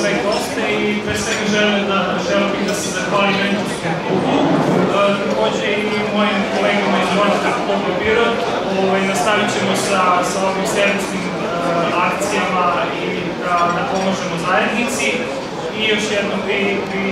sve goste i pre svega želim da, želim da se zahvalim mentorskom klubu, e, također i mojim kolegama iz Rotka Klubu Pirot. Ovaj, nastavit ćemo sa, sa ovim servisnim e, akcijama i da, da pomožemo zajednici. I još jednom bi, bi